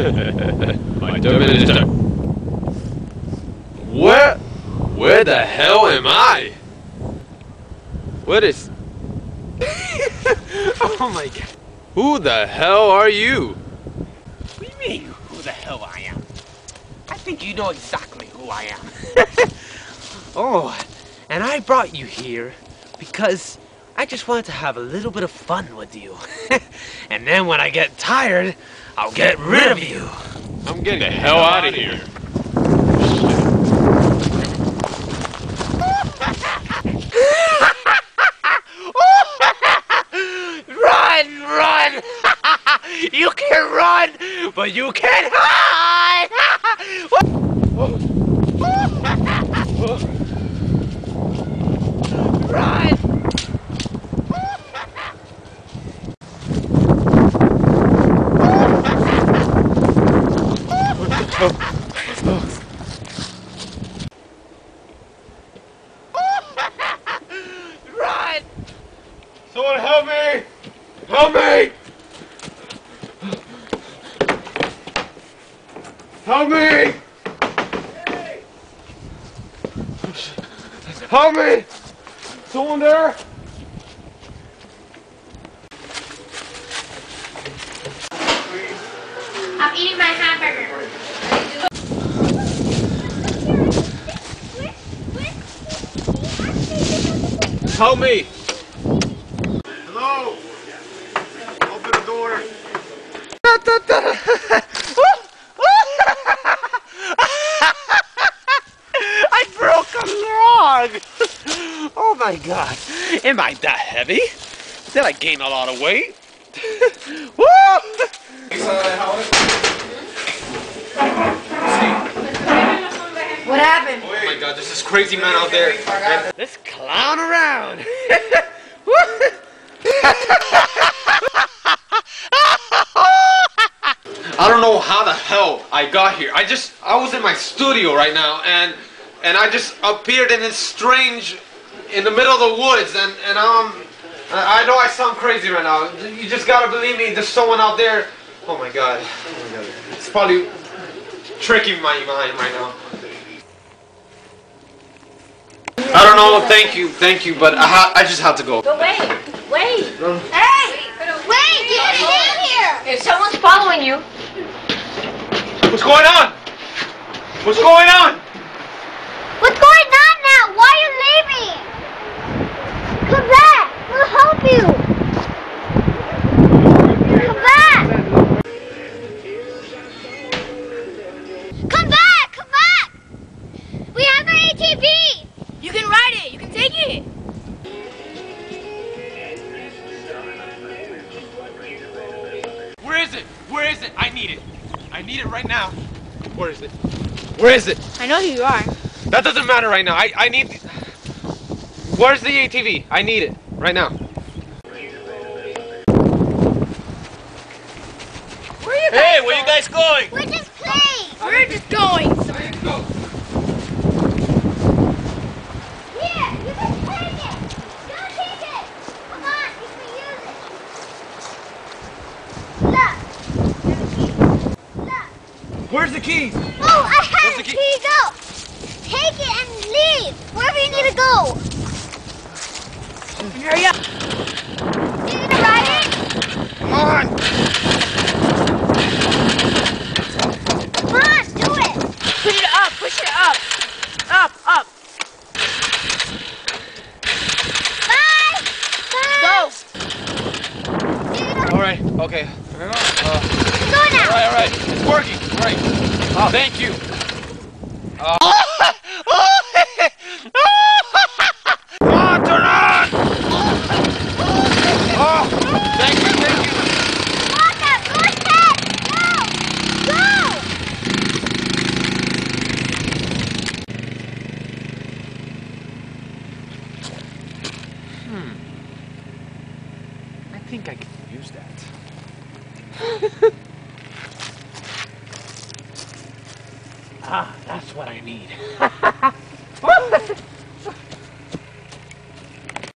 My Terminator time. Where? Where the hell am I? What is? oh my god. Who the hell are you? What do you mean, who the hell I am? I think you know exactly who I am. oh, and I brought you here because I just wanted to have a little bit of fun with you. and then when I get tired, I'll get rid of you. I'm getting the hell out of here. Run, run! you can run, but you can't hide! run! run! Someone help me! Help me! Help me! Hey. Help me! Someone there? I'm eating my hamburger. Help me! Hello? Open the door. I broke! Oh my god. Am I that heavy? Did I gain a lot of weight? Woo! What happened? Oh my god, there's this crazy man out there. Let's clown around. I don't know how the hell I got here. I just I was in my studio right now and and I just appeared in this strange in the middle of the woods and and um I I know I sound crazy right now. You just gotta believe me. There's someone out there. Oh my god. Oh my god. It's probably tricking my mind right now. I don't know. Thank you, thank you, but I ha- I just had to go. But wait, wait. Hey! Wait, get in here! If someone's following you, What's going on? What's going on? what's going on now? Why are you leaving? Come back! We'll help you! Come back! Come back! Come back! We have our ATV! You can ride it! You can take it! Where is it? Where is it? I need it. I need it right now. Where is it? Where is it? I know who you are. That doesn't matter right now. I, I need. Where's the ATV? I need it right now. Where are you guys Hey, where you guys going? We're just playing! We're just going! Here, you can take it! Don't take it! Come on, you can use it! Look! Look! Where's the keys? Oh, I have Where's the it! key? Here you go! Take it and leave! Wherever you need to go! Hurry up! You gonna ride it? Come on! Come on, do it! Push it up, push it up. Up, up. Bye! Bye! Go. All right. Okay. Uh, Go now! all right. All right. It's working. All right. Oh, thank you. Uh, Come on, turn on! Oh, thank you, thank you. Walk up! Go! Go! Go! I think I can use that. Ah, that's what I need.